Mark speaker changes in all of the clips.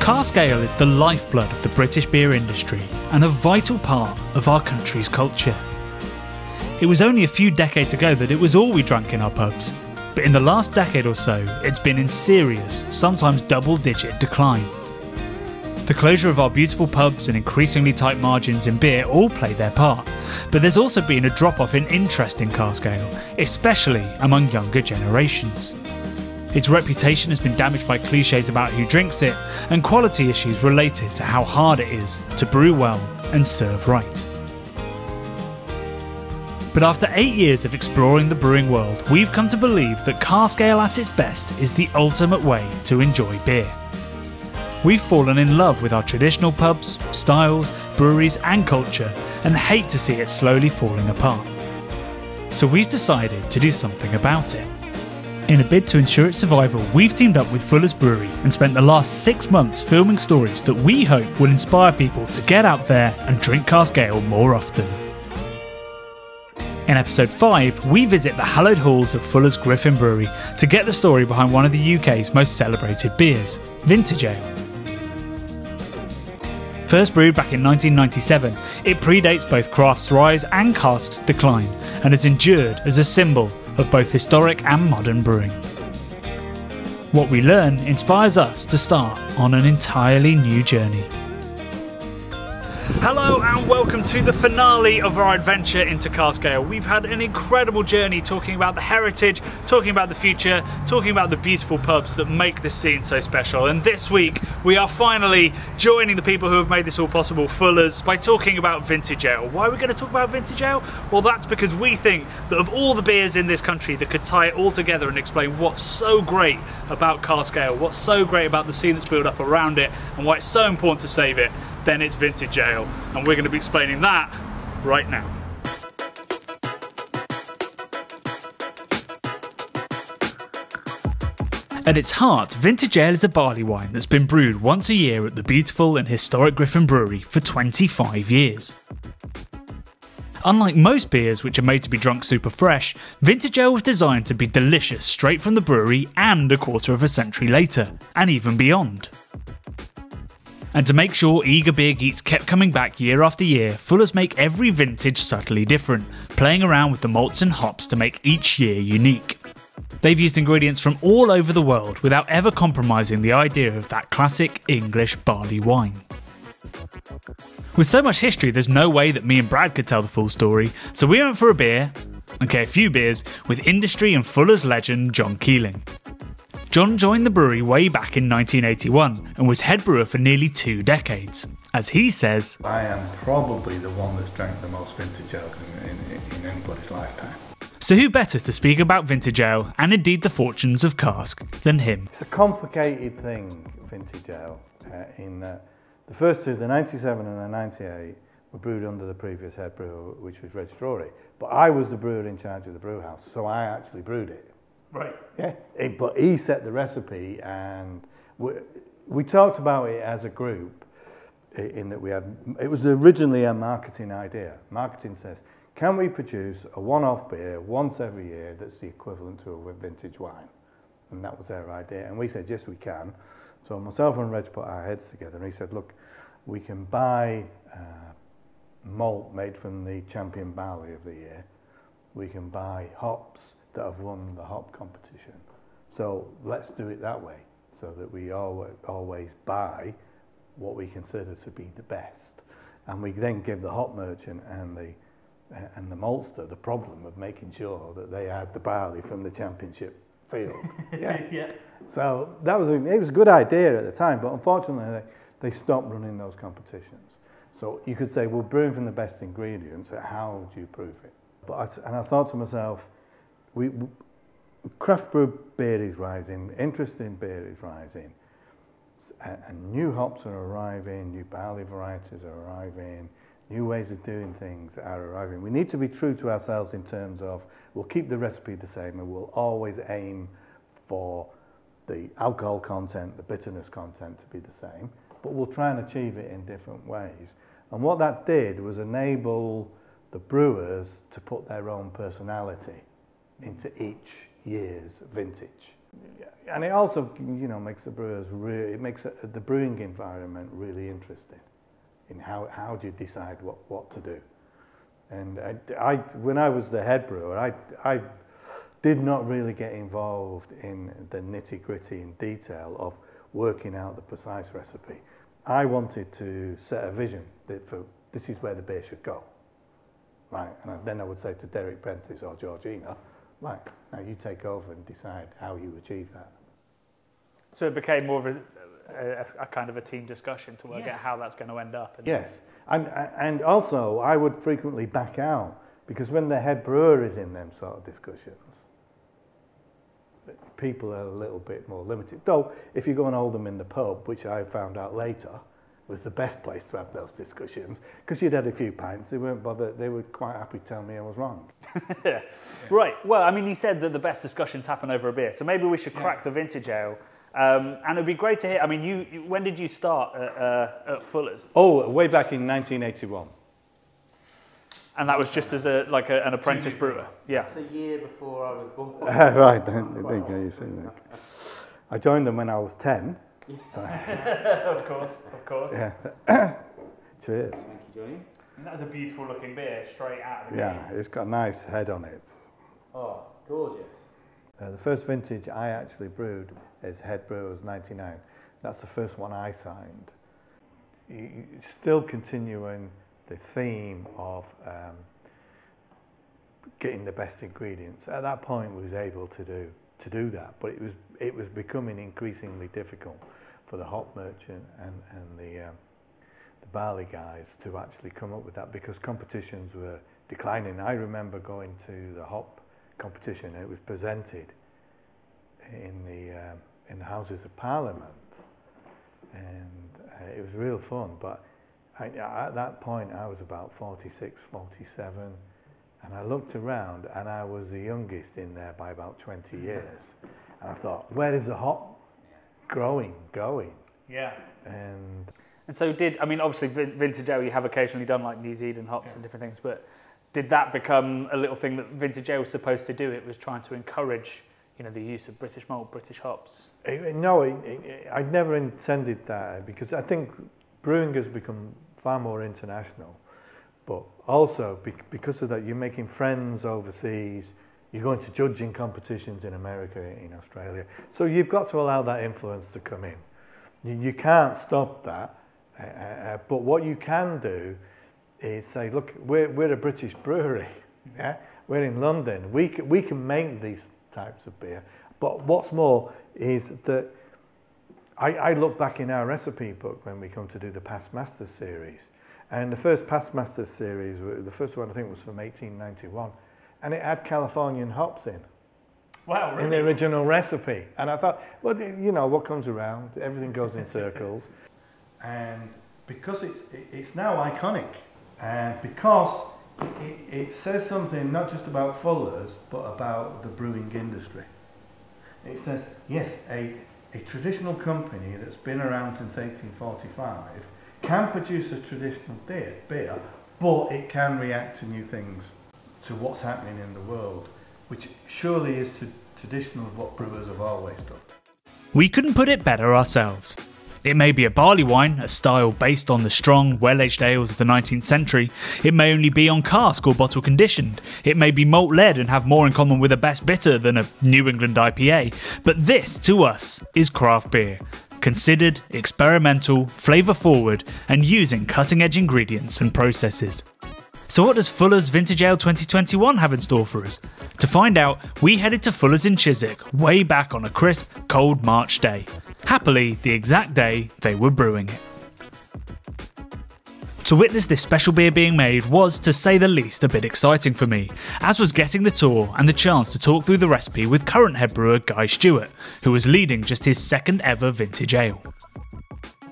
Speaker 1: Cask Ale is the lifeblood of the British beer industry and a vital part of our country's culture. It was only a few decades ago that it was all we drank in our pubs, but in the last decade or so, it's been in serious, sometimes double digit decline. The closure of our beautiful pubs and increasingly tight margins in beer all play their part, but there's also been a drop off in interest in cask ale, especially among younger generations. Its reputation has been damaged by cliches about who drinks it and quality issues related to how hard it is to brew well and serve right. But after eight years of exploring the brewing world, we've come to believe that cask ale at its best is the ultimate way to enjoy beer. We've fallen in love with our traditional pubs, styles, breweries, and culture, and hate to see it slowly falling apart. So we've decided to do something about it. In a bid to ensure its survival, we've teamed up with Fuller's Brewery and spent the last six months filming stories that we hope will inspire people to get out there and drink cask ale more often. In episode 5, we visit the hallowed halls of Fuller's Griffin Brewery to get the story behind one of the UK's most celebrated beers, Vintage Ale. First brewed back in 1997, it predates both craft's rise and cask's decline, and has endured as a symbol of both historic and modern brewing. What we learn inspires us to start on an entirely new journey. Hello and welcome to the finale of our adventure into cask ale. We've had an incredible journey talking about the heritage, talking about the future, talking about the beautiful pubs that make this scene so special. And this week we are finally joining the people who have made this all possible, Fuller's, by talking about vintage ale. Why are we going to talk about vintage ale? Well, that's because we think that of all the beers in this country that could tie it all together and explain what's so great about cask ale, what's so great about the scene that's built up around it, and why it's so important to save it, then it's vintage ale. And we're going to be explaining that right now. At its heart, vintage ale is a barley wine that's been brewed once a year at the beautiful and historic Griffin Brewery for 25 years. Unlike most beers which are made to be drunk super fresh, vintage ale was designed to be delicious straight from the brewery and a quarter of a century later, and even beyond. And to make sure eager beer geeks kept coming back year after year, Fullers make every vintage subtly different, playing around with the malts and hops to make each year unique. They've used ingredients from all over the world without ever compromising the idea of that classic English barley wine. With so much history, there's no way that me and Brad could tell the full story, so we went for a beer, okay, a few beers, with industry and Fuller's legend John Keeling. John joined the brewery way back in 1981 and was head brewer for nearly two decades. As he says,
Speaker 2: I am probably the one that's drank the most vintage ales in, in, in anybody's lifetime.
Speaker 1: So, who better to speak about vintage ale and indeed the fortunes of cask than him?
Speaker 2: It's a complicated thing, vintage ale. Uh, in uh, the first two, the 97 and the 98, were brewed under the previous head brewer, which was Reg Drury. But I was the brewer in charge of the brew house, so I actually brewed it.
Speaker 1: Right.
Speaker 2: Yeah. It, but he set the recipe, and we, we talked about it as a group. In that we had, it was originally a marketing idea. Marketing says, can we produce a one-off beer once every year that's the equivalent to a vintage wine? And that was their idea. And we said, yes, we can. So myself and Reg put our heads together, and he said, look, we can buy uh, malt made from the champion barley of the year. We can buy hops that have won the hop competition. So let's do it that way so that we always, always buy what we consider to be the best. And we then give the hop merchant and the, and the maltster the problem of making sure that they had the barley from the championship field.
Speaker 1: Yeah. yeah.
Speaker 2: So that was a, it was a good idea at the time, but unfortunately they, they stopped running those competitions. So you could say, well, brewing from the best ingredients, how do you prove it? But I, and I thought to myself, we, craft brew beer is rising, interest in beer is rising, and, new hops are arriving, new barley varieties are arriving, new ways of doing things are arriving. We need to be true to ourselves in terms of we'll keep the recipe the same and we'll always aim for the alcohol content, the bitterness content to be the same, but we'll try and achieve it in different ways. And what that did was enable the brewers to put their own personality into each year's vintage. and it also, you know, makes the brewers really, it makes the brewing environment really interesting in how, how do you decide what, what to do. And I, I, when I was the head brewer, I, I did not really get involved in the nitty gritty and detail of working out the precise recipe. I wanted to set a vision that for this is where the beer should go. Right, and then I would say to Derek Prentice or Georgina, right, now you take over and decide how you achieve that.
Speaker 1: So it became more of a, a, a kind of a team discussion to work yes. out how that's going to end up.
Speaker 2: And yes, and, and also I would frequently back out because when the head brewer is in them sort of discussions, people are a little bit more limited. Though, if you go and hold them in the pub, which I found out later, was the best place to have those discussions because you'd had a few pints. They weren't bothered. They were quite happy to tell me I was wrong.
Speaker 1: yeah. Right. Well, I mean, you said that the best discussions happen over a beer, so maybe we should crack yeah. the vintage ale. Um, and it'd be great to hear. I mean, you, you when did you start at, uh, at Fuller's?
Speaker 2: Oh, way back in 1981.
Speaker 1: And that was just as a like a, an apprentice brewer.
Speaker 3: Yeah. That's a year before I was born.
Speaker 2: right. There you go. You see that. I joined them when I was 10.
Speaker 1: of course, of course.
Speaker 2: Yeah. Cheers.
Speaker 3: Thank you, Johnny.
Speaker 1: And that's a beautiful looking beer, straight out of the
Speaker 2: Yeah, it's got a nice head on it.
Speaker 3: Oh, gorgeous.
Speaker 2: Uh, the first vintage I actually brewed is Head Brewers 99. That's the first one I signed. You, still continuing the theme of um, getting the best ingredients. At that point, we was able to do to do that, but it was it was becoming increasingly difficult for the hop merchant and and the um, the barley guys to actually come up with that because competitions were declining. I remember going to the hop competition; it was presented in the um, in the Houses of Parliament, and uh, it was real fun. But I, at that point, I was about 46, 47, and I looked around, and I was the youngest in there by about 20 mm-hmm. years. And I thought, where is the hop growing, going?
Speaker 1: Yeah.
Speaker 2: And
Speaker 1: and so did I mean obviously vintage ale you have occasionally done like New Zealand hops yeah. and different things, but did that become a little thing that vintage ale was supposed to do? It was trying to encourage you know the use of British malt, British hops.
Speaker 2: No, I never intended that because I think brewing has become far more international. But also because of that, you're making friends overseas. You're going to judging competitions in America, in Australia. So you've got to allow that influence to come in. You, can't stop that. Uh, uh, but what you can do is say, look, we're, we're a British brewery. Yeah? We're in London. We can, we can make these types of beer. But what's more is that I, I look back in our recipe book when we come to do the Past Masters series. And the first Past Masters series, the first one I think was from 1891, and it had Californian hops in.
Speaker 1: Wow, really?
Speaker 2: In the original recipe. And I thought, well, you know, what comes around, everything goes in circles. And because it's, it's now iconic, and because it, it says something not just about Fuller's, but about the brewing industry. It says, yes, a, a traditional company that's been around since 1845 can produce a traditional beer, beer, but it can react to new things, to what's happening in the world, which surely is to traditional of what brewers have always done.
Speaker 1: We couldn't put it better ourselves. It may be a barley wine, a style based on the strong, well aged ales of the 19th century. It may only be on cask or bottle conditioned. It may be malt led and have more in common with a best bitter than a New England IPA. But this, to us, is craft beer. Considered, experimental, flavour forward, and using cutting edge ingredients and processes. So, what does Fuller's Vintage Ale 2021 have in store for us? To find out, we headed to Fuller's in Chiswick way back on a crisp, cold March day. Happily, the exact day they were brewing it. To witness this special beer being made was, to say the least, a bit exciting for me, as was getting the tour and the chance to talk through the recipe with current head brewer Guy Stewart, who was leading just his second ever vintage ale.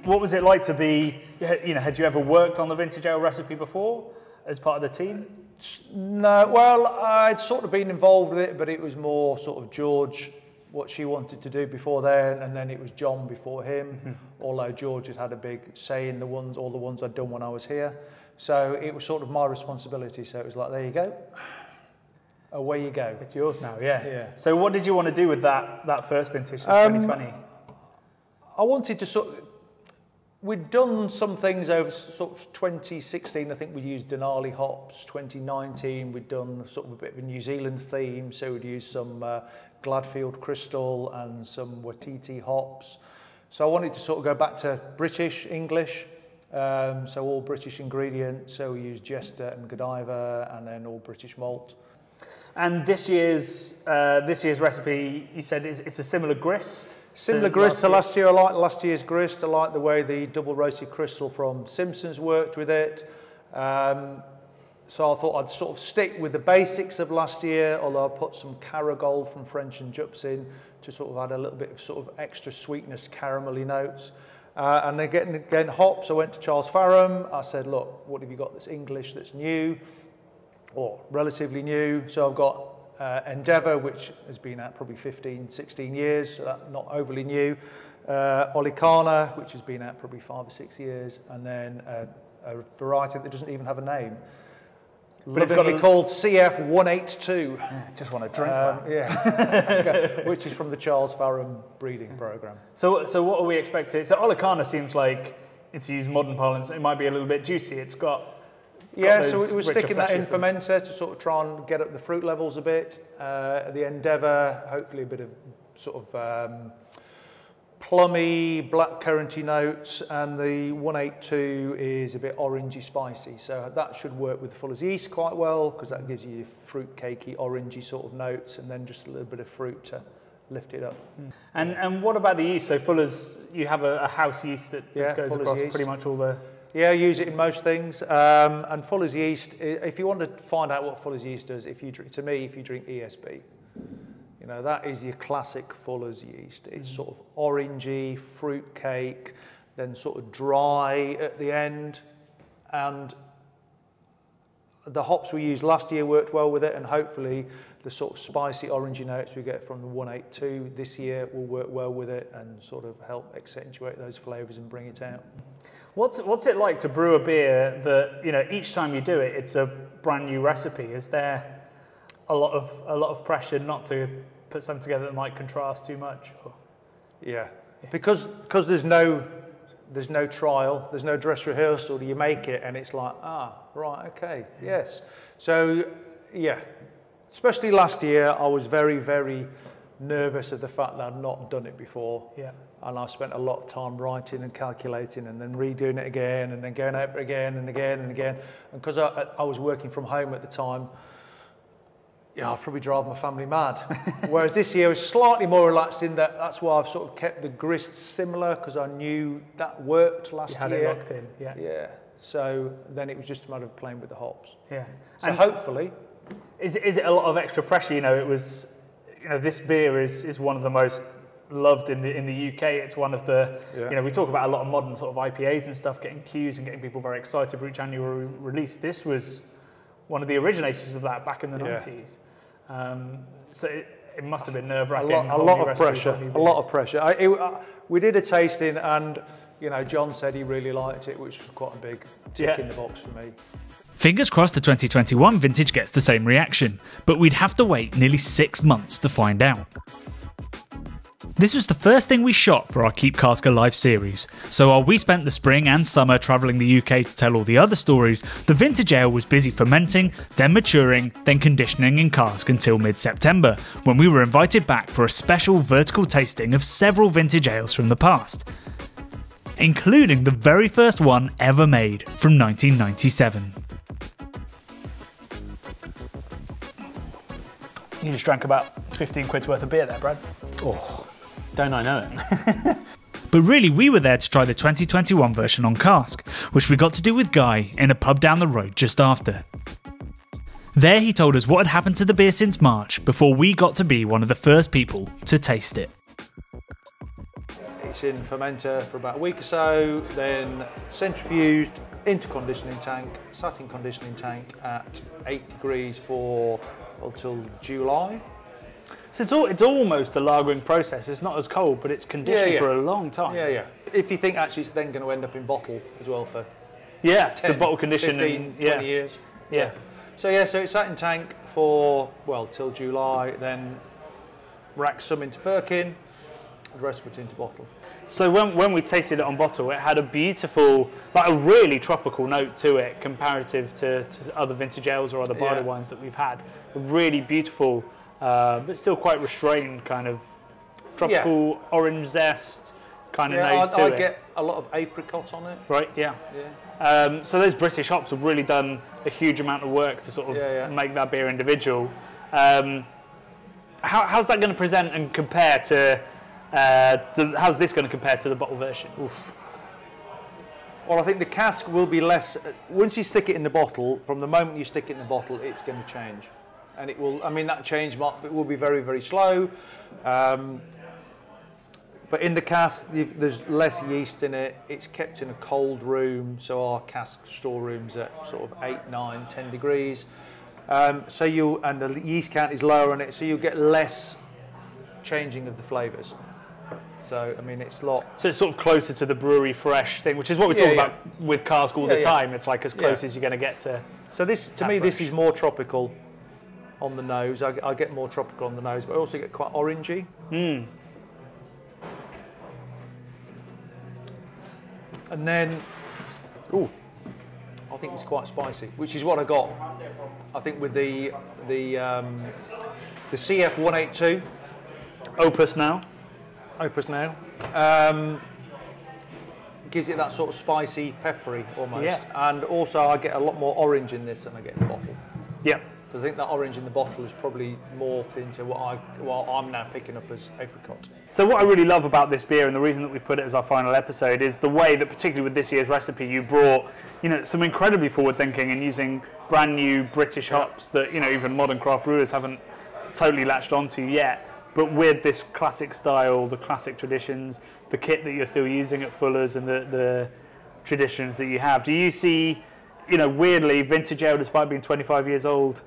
Speaker 1: What was it like to be, you know, had you ever worked on the vintage ale recipe before? as part of the team?
Speaker 4: No, well, I'd sort of been involved with it, but it was more sort of George, what she wanted to do before then, and then it was John before him. Mm-hmm. Although George has had a big say in the ones, all the ones I'd done when I was here. So it was sort of my responsibility. So it was like, there you go. away you go.
Speaker 1: It's yours now, yeah.
Speaker 4: Yeah.
Speaker 1: So what did you want to do with that that first vintage,
Speaker 4: Um,
Speaker 1: 2020?
Speaker 4: I wanted to sort of, we'd done some things over sort of 2016, I think we used Denali hops. 2019, we'd done sort of a bit of a New Zealand theme, so we'd used some uh, Gladfield Crystal and some Wai-iti hops. So I wanted to sort of go back to British English, um, so all British ingredients. So we used Jester and Godiva, and then all British malt.
Speaker 1: And this year's uh, this year's recipe, you said is it's a similar grist.
Speaker 4: Similar grist to last year. I like last year's grist. I like the way the double roasted crystal from Simpsons worked with it. Um, so I thought I'd sort of stick with the basics of last year, although I put some Caragold from French and Jupps in to sort of add a little bit of sort of extra sweetness, caramelly notes. Uh, and again, again, hops, I went to Charles Faram. I said, look, what have you got that's English, that's new, or relatively new? So I've got uh, Endeavour, which has been out probably 15, 16 years, so not overly new. Uh, Olicana, which has been out probably five or six years, and then uh, a variety that doesn't even have a name.
Speaker 1: But it's got
Speaker 4: Lovingly
Speaker 1: a-
Speaker 4: called CF182,
Speaker 1: Just want to drink that.
Speaker 4: yeah, which is from the Charles Faram breeding program.
Speaker 1: So so what are we expecting? So Olicana seems like it's to use modern parlance. It might be a little bit juicy. It's got
Speaker 4: Yeah,
Speaker 1: those
Speaker 4: so we- we're sticking that in
Speaker 1: fresher fruits.
Speaker 4: fermenter to sort of try and get up the fruit levels a bit. Uh, the Endeavour, hopefully a bit of sort of um, plummy, black curranty notes, and the 182 is a bit orangey spicy. So that should work with the Fuller's yeast quite well because that gives you fruit cakey, orangey sort of notes, and then just a little bit of fruit to lift it up.
Speaker 1: And and what about the yeast? So Fuller's, you have a, a house yeast that, that
Speaker 4: Yeah,
Speaker 1: goes
Speaker 4: Fuller's
Speaker 1: across
Speaker 4: yeast.
Speaker 1: pretty much all the.
Speaker 4: Yeah, I use it in most things. Um, and Fuller's yeast, if you want to find out what Fuller's yeast does, if you drink, to me, if you drink ESB, you know, that is your classic Fuller's yeast. It's mm. sort of orangey, fruit cake, then sort of dry at the end. And the hops we used last year worked well with it, and hopefully the sort of spicy orangey notes we get from the 182 this year will work well with it and sort of help accentuate those flavours and bring it out.
Speaker 1: What's what's it like to brew a beer that you know each time you do it, it's a brand new recipe? Is there a lot of a lot of pressure not to put something together that might contrast too much? Or-
Speaker 4: Yeah, because because there's no there's no trial, there's no dress rehearsal. You make it, and it's like ah right okay yes. So yeah, especially last year, I was very very nervous of the fact that I'd not done it before.
Speaker 1: Yeah.
Speaker 4: And I spent a lot of time writing and calculating and then redoing it again and then going over it again and again and again. And because I, I was working from home at the time, yeah, I'll probably drive my family mad. Whereas this year was slightly more relaxed in that that's why I've sort of kept the grist similar because I knew that worked last
Speaker 1: You had
Speaker 4: year.
Speaker 1: it locked in. Yeah.
Speaker 4: Yeah. So then it was just a matter of playing with the hops.
Speaker 1: Yeah.
Speaker 4: So
Speaker 1: And
Speaker 4: hopefully,
Speaker 1: is it- is it a lot of extra pressure? You know, it was, you know, this beer is is one of the most loved in the in the UK. It's one of the,
Speaker 4: Yeah.
Speaker 1: you know, we talk about a lot of modern sort of IPAs and stuff getting queues and getting people very excited for each annual re- release. This was one of the originators of that back in the
Speaker 4: Yeah.
Speaker 1: 90s. Um, so it, it must have been nerve
Speaker 4: a
Speaker 1: wracking.
Speaker 4: lot, a lot of pressure. A lot of pressure. I, it, uh, we did a tasting and, you know, John said he really liked it, which was quite a big tick
Speaker 1: Yeah.
Speaker 4: in the box for me.
Speaker 1: Fingers crossed the 2021 vintage gets the same reaction, but we'd have to wait nearly six months to find out. This was the first thing we shot for our Keep Cask Alive series, so while we spent the spring and summer travelling the UK to tell all the other stories, the vintage ale was busy fermenting, then maturing, then conditioning in cask until mid September, when we were invited back for a special vertical tasting of several vintage ales from the past, including the very first one ever made from 1997. You just drank about 15 quid's worth of beer there, Brad. Oh.
Speaker 3: Don't I know it?
Speaker 1: But really, we were there to try the 2021 version on cask, which we got to do with Guy in a pub down the road just after. There, he told us what had happened to the beer since March before we got to be one of the first people to taste it.
Speaker 4: It's in fermenter for about a week or so, then centrifuged into conditioning tank, sat in conditioning tank at 8 degrees for until July.
Speaker 1: So it's, all, it's almost a lagering process. It's not as cold, but it's conditioned
Speaker 4: Yeah, yeah.
Speaker 1: for a long time.
Speaker 4: Yeah, yeah. If you think actually it's then going to end up in bottle as well for
Speaker 1: Yeah, it's a bottle condition.
Speaker 4: 15,
Speaker 1: and-
Speaker 4: 20 years.
Speaker 1: yeah.
Speaker 4: So yeah, so it's sat in tank for, well, till July, then rack some into firkin, the rest put into bottle.
Speaker 1: So when, when we tasted it on bottle, it had a beautiful, like a really tropical note to it, comparative to, to other vintage ales or other barley
Speaker 4: Yeah.
Speaker 1: wines that we've had. A really beautiful, uh, but still quite restrained kind of tropical orange zest kind of
Speaker 4: Yeah,
Speaker 1: note
Speaker 4: I,
Speaker 1: to
Speaker 4: I get a lot of apricot on it.
Speaker 1: Right, yeah.
Speaker 4: Yeah.
Speaker 1: Um, so those British hops have really done a huge amount of work to sort of
Speaker 4: Yeah, yeah.
Speaker 1: make that beer individual. Um, how, how's that going to present and compare to? Uh, the, how's this going to compare to the bottle version?
Speaker 4: Well, I think the cask will be less. Once you stick it in the bottle, from the moment you stick it in the bottle, it's going to change, and it will. I mean, that change it will be very, very slow. Um, but in the cask, you've, there's less yeast in it. It's kept in a cold room, so our cask storerooms at sort of eight, nine, ten degrees. Um, so you and the yeast count is lower on it, so you get less changing of the flavours. So I mean, it's a lot.
Speaker 1: So it's sort of closer to the brewery fresh thing, which is what we
Speaker 4: Yeah,
Speaker 1: talk
Speaker 4: yeah.
Speaker 1: about with cask all
Speaker 4: Yeah,
Speaker 1: the time. It's like as close as you're going to get to.
Speaker 4: So this, to me, this is more tropical on the nose. I, I get more tropical on the nose, but I also get quite orangey.
Speaker 1: Hmm.
Speaker 4: And then, ooh, I think it's quite spicy, which is what I got. I think with the the um, the CF 182
Speaker 1: Opus now.
Speaker 4: Opus now um, gives it that sort of spicy, peppery almost.
Speaker 1: Yeah.
Speaker 4: And also, I get a lot more orange in this than I get in the bottle.
Speaker 1: Yeah.
Speaker 4: I think that orange in the bottle is probably morphed into what I what I'm now picking up as apricot.
Speaker 1: So what I really love about this beer and the reason that we put it as our final episode is the way that particularly with this year's recipe you brought, you know, some incredibly forward thinking and using brand new British hops that, you know, even modern craft brewers haven't totally latched onto yet. But with this classic style, the classic traditions, the kit that you're still using at Fuller's and the, the traditions that you have. Do you see, you know, weirdly, vintage ale, despite being 25 years old,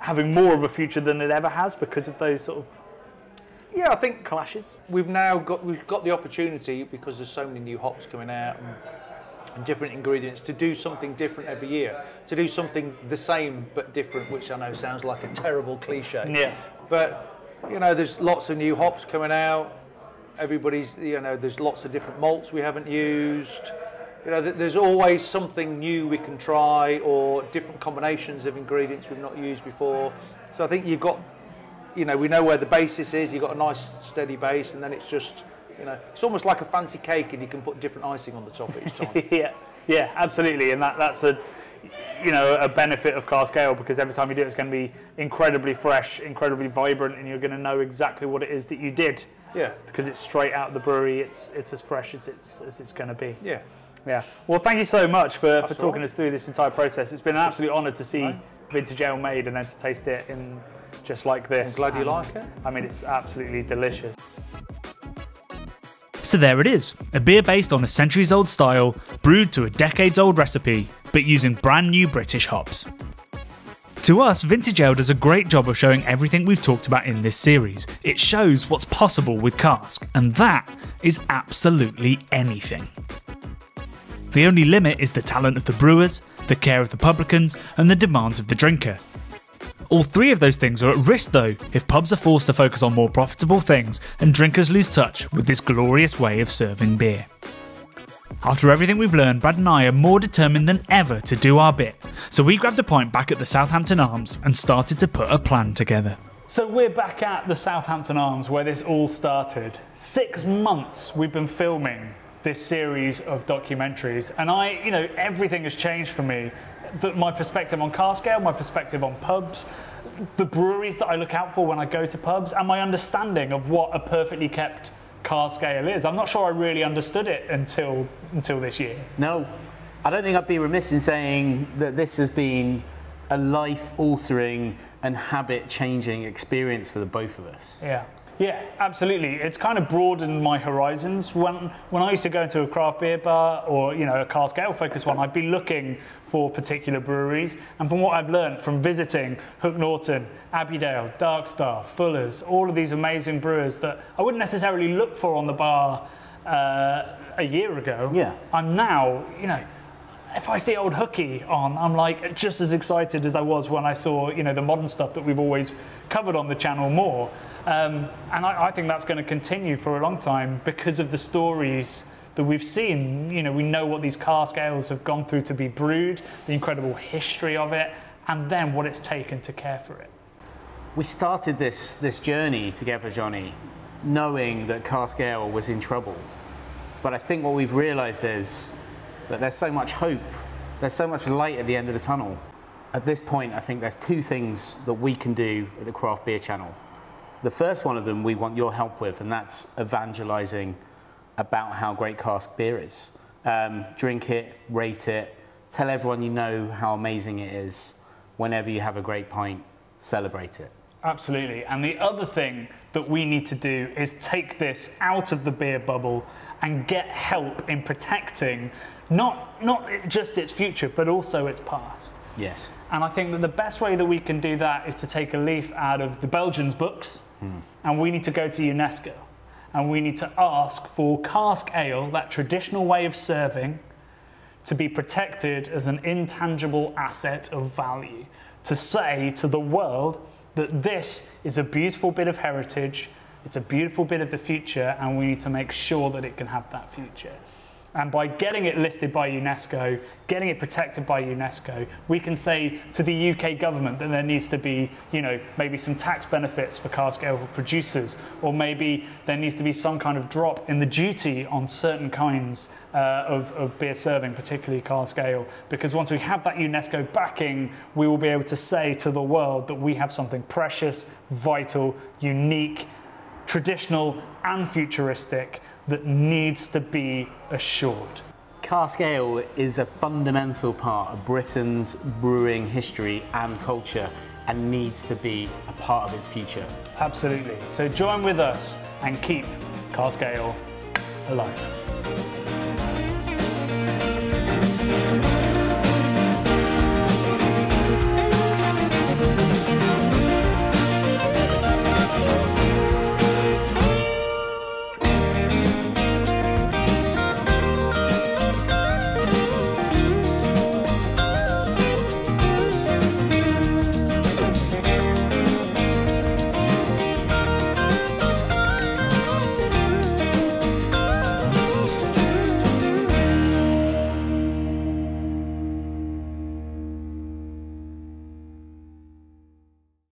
Speaker 1: having more of a future than it ever has because of those sort of
Speaker 4: Yeah, I think
Speaker 1: clashes?
Speaker 4: we've now got we've got the opportunity because there's so many new hops coming out and, and different ingredients to do something different every year. To do something the same but different, which I know sounds like a terrible cliche.
Speaker 1: Yeah.
Speaker 4: But you know, there's lots of new hops coming out. Everybody's, you know, there's lots of different malts we haven't used. You know, there's always something new we can try, or different combinations of ingredients we've not used before. So I think you've got, you know, we know where the basis is. You've got a nice steady base, and then it's just, you know, it's almost like a fancy cake, and you can put different icing on the top each time.
Speaker 1: yeah, yeah, absolutely, and that that's a you know a benefit of cask ale because every time you do it, it's going to be incredibly fresh, incredibly vibrant, and you're going to know exactly what it is that you did
Speaker 4: yeah,
Speaker 1: because it's straight out of the brewery. It's it's as fresh as it's as it's going to be.
Speaker 4: yeah.
Speaker 1: Yeah. Well, thank you so much for, for talking
Speaker 4: all
Speaker 1: us through this entire process. It's been an absolute honour to see vintage ale made and then to taste it in just like this.
Speaker 4: I'm glad you
Speaker 1: And,
Speaker 4: like it.
Speaker 1: I mean, it's absolutely delicious.
Speaker 5: So there it is, a beer based on a centuries old style, brewed to a decades old recipe, but using brand new British hops. To us, Vintage Ale does a great job of showing everything we've talked about in this series. It shows what's possible with cask, and that is absolutely anything. The only limit is the talent of the brewers, the care of the publicans, and the demands of the drinker. All three of those things are at risk though if pubs are forced to focus on more profitable things and drinkers lose touch with this glorious way of serving beer. After everything we've learned, Brad and I are more determined than ever to do our bit, so we grabbed a point back at the Southampton Arms and started to put a plan together.
Speaker 1: So we're back at the Southampton Arms where this all started. Six months we've been filming this series of documentaries, and I, you know, everything has changed for me. That my perspective on cask ale, my perspective on pubs, the breweries that I look out for when I go to pubs, and my understanding of what a perfectly kept cask ale is. I'm not sure I really understood it until until this year.
Speaker 3: No, I don't think I'd be remiss in saying that this has been a life altering and habit changing experience for the both of us.
Speaker 1: Yeah. Yeah, absolutely. It's kind of broadened my horizons. When when I used to go into a craft beer bar or you know a cask ale focused one, I'd be looking for particular breweries. And from what I've learned from visiting Hook Norton, Abbeydale, Darkstar, Fuller's, all of these amazing brewers that I wouldn't necessarily look for on the bar uh, a year ago.
Speaker 3: Yeah.
Speaker 1: I'm now, you know, if I see old hooky on, I'm like just as excited as I was when I saw you know the modern stuff that we've always covered on the channel more. Um, and I, I think that's going to continue for a long time because of the stories that we've seen. You know, we know what these cask ales have gone through to be brewed, the incredible history of it, and then what it's taken to care for it.
Speaker 3: We started this this journey together, Johnny, knowing that cask ale was in trouble. But I think what we've realised is that there's so much hope, there's so much light at the end of the tunnel. At this point, I think there's two things that we can do at the Craft Beer Channel. The first one of them we want your help with, and that's evangelising about how great cask beer is. Um, drink it, rate it, tell everyone you know how amazing it is. Whenever you have a great pint, celebrate it.
Speaker 1: Absolutely. And the other thing that we need to do is take this out of the beer bubble and get help in protecting not, not just its future, but also its past.
Speaker 3: Yes.
Speaker 1: And I think that the best way that we can do that is to take a leaf out of the Belgians' books, and we need to go to UNESCO. And we need to ask for cask ale, that traditional way of serving, to be protected as an intangible asset of value. To say to the world that this is a beautiful bit of heritage, it's a beautiful bit of the future, and we need to make sure that it can have that future. And by getting it listed by UNESCO, getting it protected by UNESCO, we can say to the UK government that there needs to be, you know, maybe some tax benefits for cask ale producers, or maybe there needs to be some kind of drop in the duty on certain kinds uh, of, of beer serving, particularly cask ale. Because once we have that UNESCO backing, we will be able to say to the world that we have something precious, vital, unique, traditional, and futuristic that needs to be assured.
Speaker 3: Cask ale is a fundamental part of Britain's brewing history and culture and needs to be a part of its future.
Speaker 1: Absolutely. So join with us and keep cask ale alive.